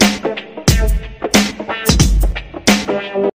yeah.